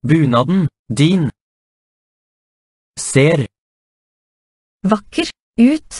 Bunaden, din. Ser, Vakker, ut,